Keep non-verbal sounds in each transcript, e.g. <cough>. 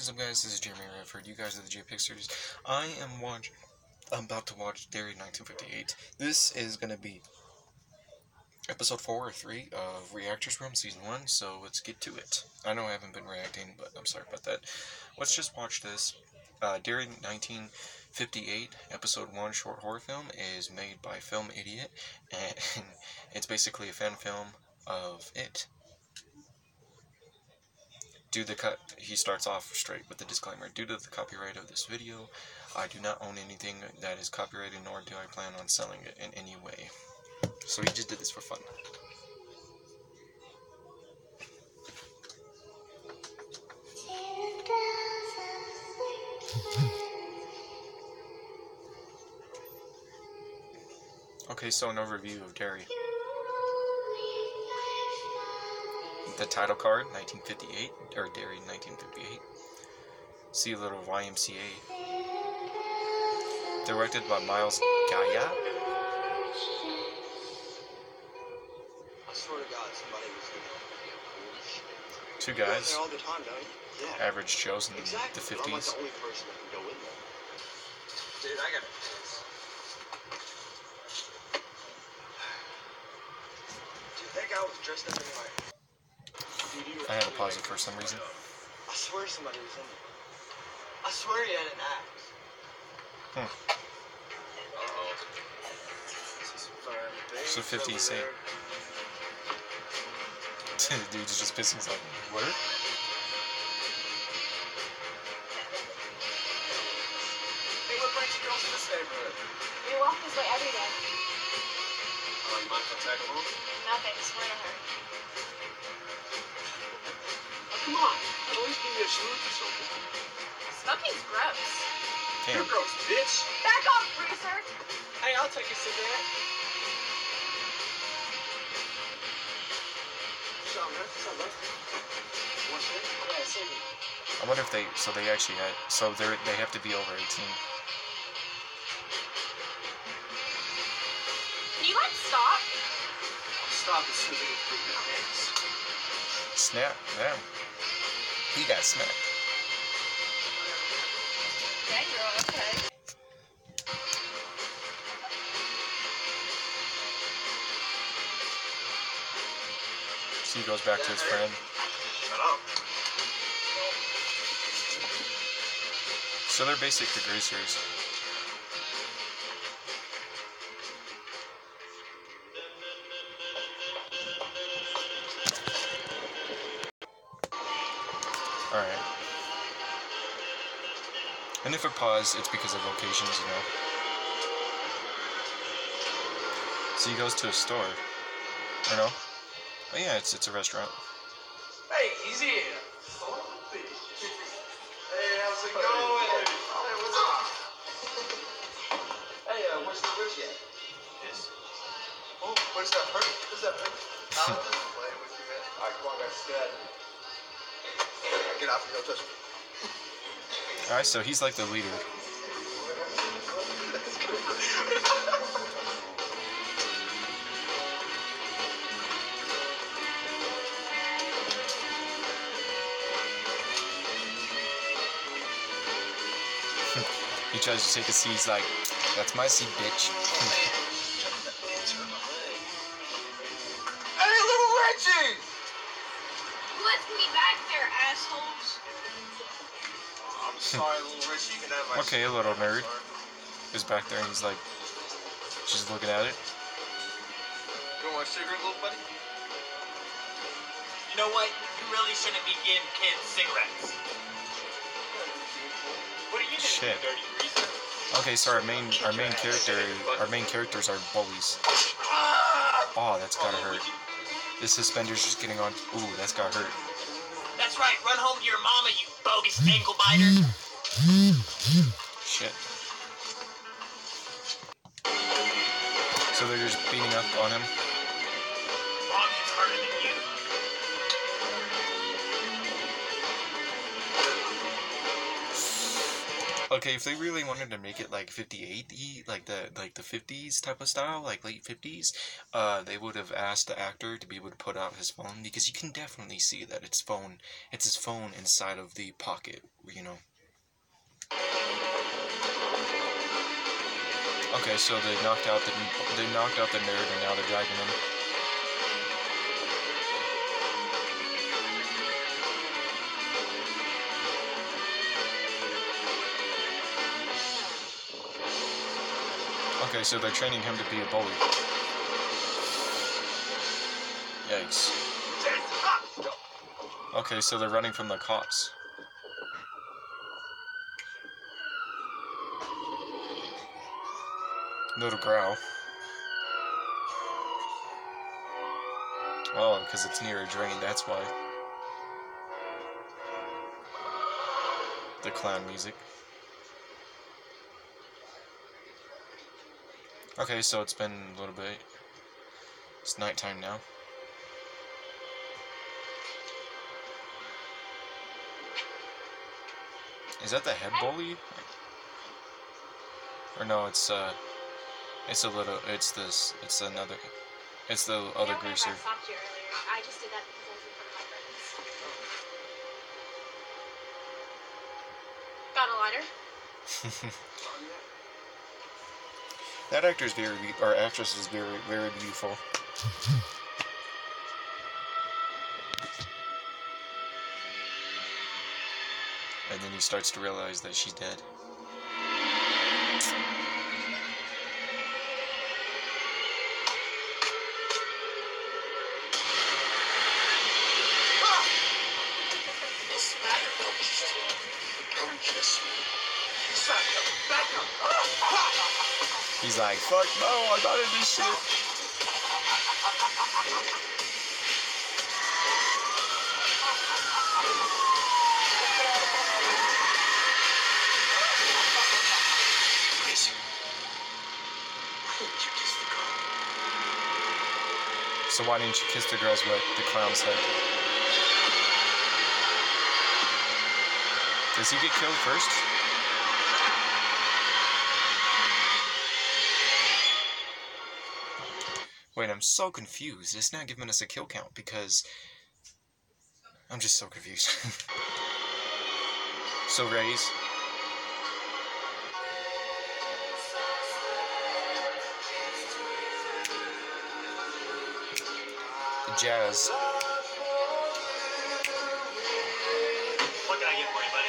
is up, guys? This is Jeremy Retherford. You guys are the J. I am watch. I'm about to watch Derry 1958. This is gonna be episode four or three of Reactors Realm season one. So let's get to it. I know I haven't been reacting, but I'm sorry about that. Let's just watch this. Uh, Derry 1958 episode one short horror film is made by Film Idiot, and <laughs> it's basically a fan film of it due the cut he starts off straight with the disclaimer. Due to the copyright of this video i do not own anything that is copyrighted nor do i plan on selling it in any way. So he just did this for fun. <laughs> Okay so an overview of Derry the title card, 1958, or Derry, 1958. See a little YMCA. Directed by Miles Gaia. I swear to God, somebody was in there. Two You go in guys, all the time, don't you? Yeah. average Joes in Exactly. the but I'm like 50s. the only person that can go in there. Dude, I got a piss. Dude, that guy was dressed up anyway. Dude, you were I had to pause it for some reason. I swear somebody was in there. I swear he had an axe. Hmm. Uh-oh. This is firm. So 50 Over say- there. <laughs> the dude's just pissing. He's like, what? Hey, what brings you girls to this neighborhood? We walk this way every day. Oh, you mind if I tag along? No thanks, we're in on. At least give me a salute or something. Smoking's gross. You're gross, bitch. Back off, producer! Hey, I'll take a cigarette. Something, man. Something, man. One cent? Yeah, cigarette. I wonder if they, so they actually had, so they're, they have to be over 18. Can you like stop? I'll stop as soon as I get through your hands. Snap, yeah. He got smacked. Dang okay. So he goes back to his friend. So they're basic degreasers. Alright. And if it paused, it's because of locations, you know. So he goes to a store. You know? Oh yeah, it's it's a restaurant. Hey, easy. Hey, how's it going? Hey, what's up? Hey, uh, where's the rich at? Yes. Oh, where's that hurt? Where's that hurt? <laughs> I'm just playing with you, man. Alright, come on, guys. Get Get off me, don't touch me. Alright, so he's like the leader. <laughs> He tries to take a seat, he's like, that's my seat, bitch. <laughs> Hey, little Reggie! Let me back there, assholes. I'm sorry, little Reggie. You can have my Okay, a little nerd. is back there and he's like, just looking at it. You want a cigarette, little buddy? You know what? You really shouldn't be giving kids cigarettes. What are you gonna Shit. dirty greaser? Okay, so our main our main character our main characters are bullies. Ah! Oh, that's gotta hurt. This suspender's just getting on. Ooh, that's gotta hurt. That's right, run home to your mama, you bogus ankle biter. Shit. So they're just beating up on him. Okay, if they really wanted to make it like 58 y like the like the 50s type of style, like late 50s, uh, they would have asked the actor to be able to put out his phone because you can definitely see that it's phone, it's his phone inside of the pocket, you know. Okay, so they knocked out the they knocked out the nerd and now they're dragging him. Okay, so they're training him to be a bully. Yikes. Okay, so they're running from the cops. Little growl. Oh, because it's near a drain, that's why. The clown music. Okay, so it's been a little bit. It's nighttime now. Is that the head bully? Or no, it's uh, it's a little, it's this, it's another, it's the other I greaser. I stopped you earlier. I just did that because I was in front of my friends. Got a lighter? <laughs> that actor is very, or actress is very, very beautiful. And then he starts to realize that she's dead. He's like, fuck no, I'm not in this shit. So why didn't you kiss the girls what the clown said? Does he get killed first? Wait, I'm so confused. It's not giving us a kill count because I'm just so confused. <laughs> so raise. Jazz. What can I get for you, buddy?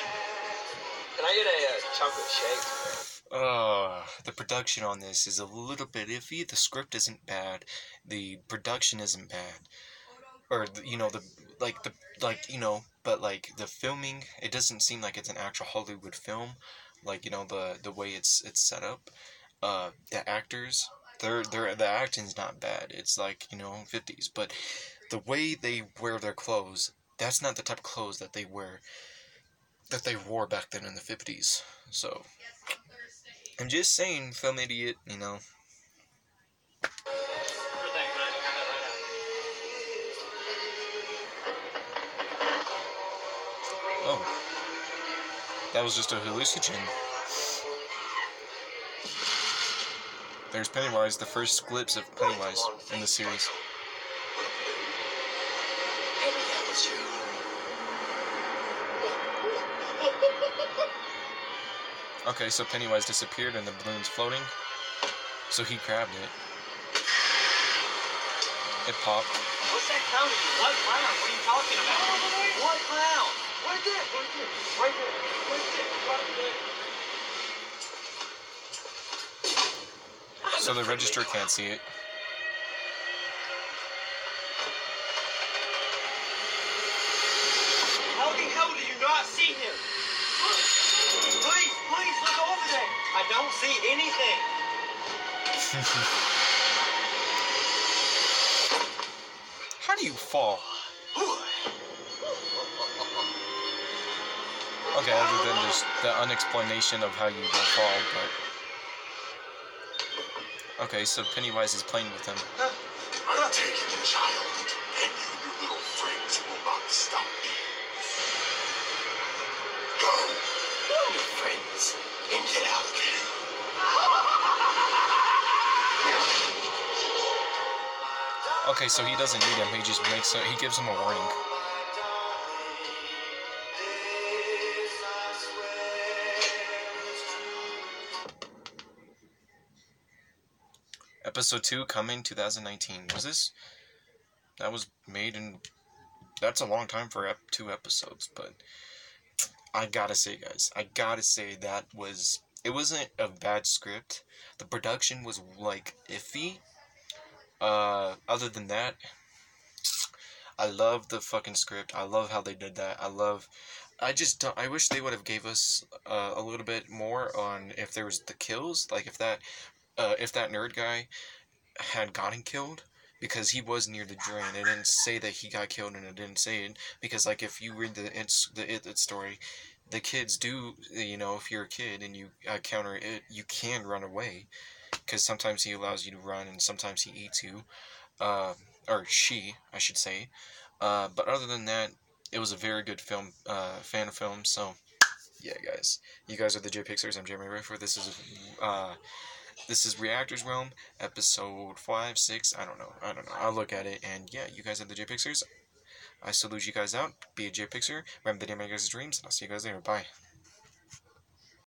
Can I get a uh, chocolate shake? Uh, the production on this is a little bit iffy. The script isn't bad. The production isn't bad. Or you know the like the like you know, but like the filming, it doesn't seem like it's an actual Hollywood film. Like you know the the way it's it's set up. Uh, the actors, they're they're the acting's not bad. It's like you know fifties, but the way they wear their clothes, that's not the type of clothes that they wear. That they wore back then in the fifties. So I'm just saying, film idiot, you know. Oh. That was just a hallucinogen. There's Pennywise, the first glimpse of Pennywise in the series. Okay, so Pennywise disappeared and the balloon's floating. So he grabbed it. It popped. What's that clown? What clown? What are you talking about? What clown? Right there, right there, right there, right there, right there. So the register can't see it. How the hell do you not see him? Please, look over there. I don't see anything. <laughs> How do you fall? <sighs> Okay, other than just the unexplanation of how you don't fall, but. Okay, so Pennywise is playing with him. Okay, so he doesn't need him. He just makes. A, he gives him a warning. Episode two coming 2019. Was this? That was made in. That's a long time for ep- two episodes, but I gotta say, guys, I gotta say that was. It wasn't a bad script. The production was like iffy. Uh, other than that, I love the fucking script. I love how they did that. I love. I just don't. I wish they would have gave us uh, a little bit more on if there was the kills, like if that, uh, if that nerd guy had gotten killed because he was near the drain. It didn't say that he got killed, and it didn't say it because like if you read the it's the it, it story, the kids do you know if you're a kid and you counter it, you can run away because sometimes he allows you to run and sometimes he eats you, uh, or she, I should say. Uh, but other than that, it was a very good film, uh, fan film. So, yeah, guys, you guys are the J Pixars. I'm Jeremy Rayford. This is, uh, this is Reactors Realm, episode five, six. I don't know. I don't know. I'll look at it, and yeah, you guys are the J Pixars. I salute you guys out. Be a J Pixar. Remember the day my guys' dreams, and I'll see you guys later. Bye.